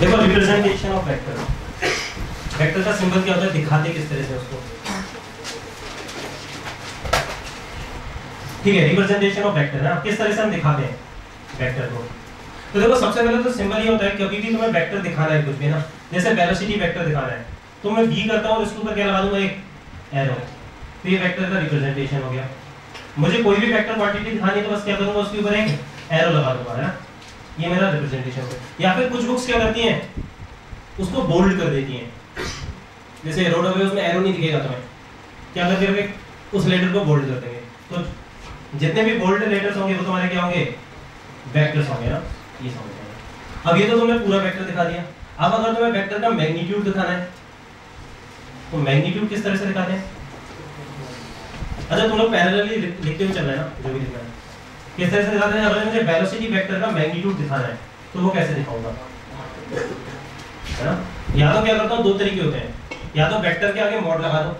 देखो representation of vector vector का symbol क्या होता है? दिखाते किस तरह से उसको? ठीक है रिप्रेजेंटेशन ऑफ़ वेक्टर है आप किस तरह से हम दिखाते हैं वेक्टर को? तो देखो, सबसे पहले तो सिंबल ये होता है कभी भी तुम्हें वेक्टर दिखाना है कुछ भी ना। जैसे वेलोसिटी वेक्टर दिखाना है। तो मैं v करता हूँ और इसके ऊपर क्या लगा दूँगा? एक एरो तो ये वेक्टर का रिप्रेजेंटेशन हो गया। मुझे कोई भी वेक्टर क्वांटिटी दिखानी है तो बस क्या करूँगा? उसके ऊपर एक एरो लगा दूँगा, है ना? ये मेरा रिप्रेजेंटेशन है या फिर कुछ बुक्स क्या करती हैं? उसको बोल्ड कर देती हैं। जैसे रोड अवे उसमें एरो नहीं दिखेगा तुम्हें। क्या कर देंगे? उस लेटर को बोल्ड कर देंगे। तो जितने भी बोल्ड लेटर्स होंगे, वो तुम्हारे क्या होंगे? वेक्टर्स होंगे ना? ये समझ गए अब ये तो तुमने पूरा वेक्टर दिखा दिया। अब अगर तुम्हें वेक्टर का मैग्नीट्यूड दिखाना है तो मैग्नीट्यूड किस तरह से दिखाते हैं? अच्छा तुम लोग पैरेलली लिखते हुए चल रहे हैं ना, जो भी लिखना है। किस तरह से दिखाते हैं? अगर मुझे वेलोसिटी वेक्टर का मैग्नीट्यूड दिखाना है तो वो कैसे दिखाऊँगा? है ना? या तो क्या करता हूँ? दो तरीके होते हैं। या तो वेक्टर के आगे मॉड लगा दो,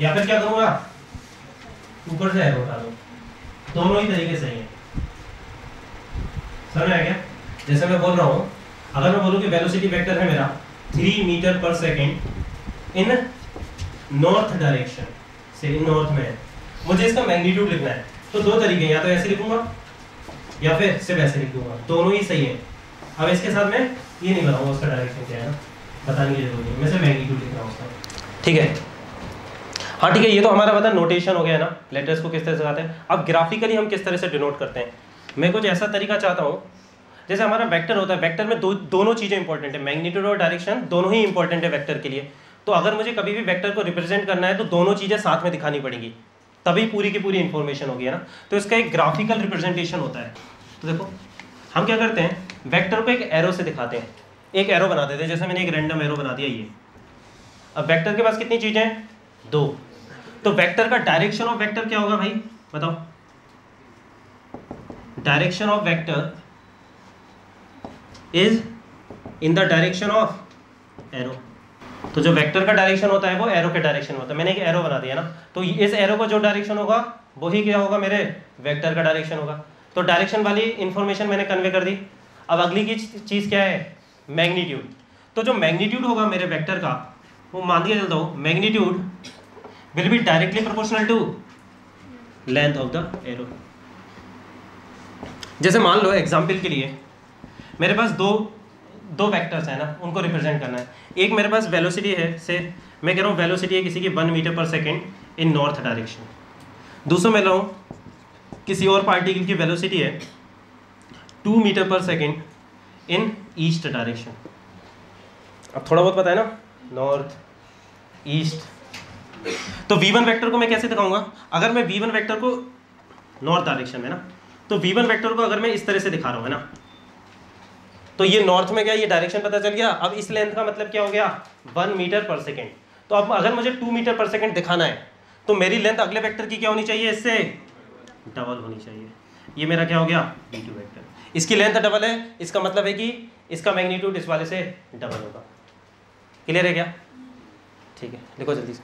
या फिर क्या करूँगा? ऊपर से एरो उठा दो। दोनों ही तरीके सही है। में जैसे मैं बोल रहा हूँ, अगर मैं बोलूँ कि वेलोसिटी वेक्टर है मेरा three metre per second in north direction से इन नॉर्थ में मुझे इसका मैग्नीट्यूड लिखना है। तो दो तरीके या तो ऐसे लिखूँगा, या फिर सिर्फ़ ऐसे लिख दूँगा। दोनों ही सही है। अब इसके साथ मैं ये नहीं बताऊँगा उसका डायरेक्शन क्या है। ना बताने की ज़रूरत नहीं मैं सिर्फ़ मैग्नीट्यूड लिख रहा हूँ उसका। ठीक है? हाँ ठीक है, ये तो हमारा पता नोटेशन हो गया है ना। लेटर्स को किस तरह से लगाते हैं। अब ग्राफिकली हम किस तरह से डिनोट करते हैं। मैं कुछ ऐसा तरीका चाहता हूँ जैसे हमारा वेक्टर होता है वेक्टर में दो, दोनों चीज़ें इंपॉर्टेंट है मैग्नीट्यूड और डायरेक्शन दोनों ही इंपॉर्टेंट है वेक्टर के लिए। तो अगर मुझे कभी भी वेक्टर को रिप्रेजेंट करना है तो दोनों चीज़ें साथ में दिखानी पड़ेंगी। तभी पूरी की पूरी इंफॉर्मेशन होगी ना? तो इसका एक ग्राफिकल रिप्रेजेंटेशन होता है। तो देखो, हम क्या करते हैं? वेक्टर को एक एरो से दिखाते हैं। एक एरो बना देते हैं, जैसे मैंने एक रैंडम एरो बना दिया, ये। अब वेक्टर के पास कितनी चीज़ें हैं? दो। तो वेक्टर का डायरेक्शन ऑफ़ वेक्टर क्या होगा भाई? बताओ। Direction of vector is in the direction of arrow तो जो वेक्टर का डायरेक्शन होता है वो एरो के डायरेक्शन में होता है। मैंने एक एरो बना दिया ना। तो इस एरो का जो डायरेक्शन होगा, वही क्या होगा मेरे वेक्टर का डायरेक्शन होगा। तो डायरेक्शन वाली इंफॉर्मेशन मैंने कन्वे कर दी। अब अगली की चीज़ क्या है? मैग्नीट्यूड तो जो मैग्नीट्यूड होगा मेरे वेक्टर का, वो मान दिया चलता हूँ magnitude will be directly proportional to length of the arrow जैसे मान लो एग्ज़ाम्पल के लिए मेरे पास दो दो वेक्टर्स हैं ना, उनको रिप्रेजेंट करना है। एक मेरे पास वेलोसिटी है, से मैं कह रहा हूँ वेलोसिटी है किसी की one metre per second in north direction दूसरा मैं रहा हूँ किसी और पार्टिकल की वेलोसिटी है two metre per second in east direction अब थोड़ा बहुत पता है ना। नॉर्थ ईस्ट तो वी वन वैक्टर को मैं कैसे दिखाऊँगा? अगर मैं वी वन वैक्टर को नॉर्थ डायरेक्शन में ना तो वी वन वैक्टर को अगर मैं इस तरह से दिखा रहा हूँ, है ना तो ये नॉर्थ में गया ये डायरेक्शन पता चल गया। अब इस लेंथ का मतलब क्या हो गया? वन मीटर पर सेकेंड तो अब अगर मुझे टू मीटर पर सेकेंड दिखाना है तो मेरी लेंथ अगले वेक्टर की क्या होनी चाहिए इससे? डबल होनी चाहिए। ये मेरा क्या हो गया? डी टू वैक्टर इसकी लेंथ डबल है इसका मतलब है कि इसका मैग्नीट्यूड इस वाले से डबल होगा। क्लियर है क्या? ठीक है लिखो जल्दी से।